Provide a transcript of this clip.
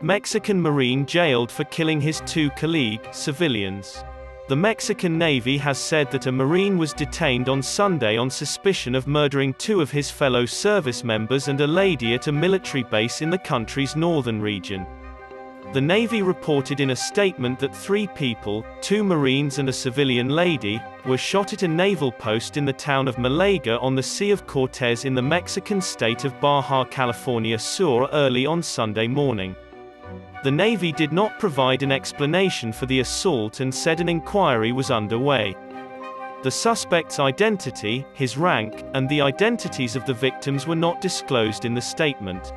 Mexican Marine jailed for killing his two colleague, civilians. The Mexican Navy has said that a Marine was detained on Sunday on suspicion of murdering two of his fellow service members and a lady at a military base in the country's northern region. The Navy reported in a statement that three people, two Marines and a civilian lady, were shot at a naval post in the town of Mulege on the Sea of Cortez in the Mexican state of Baja California Sur early on Sunday morning. The Navy did not provide an explanation for the assault and said an inquiry was underway. The suspect's identity, his rank, and the identities of the victims were not disclosed in the statement.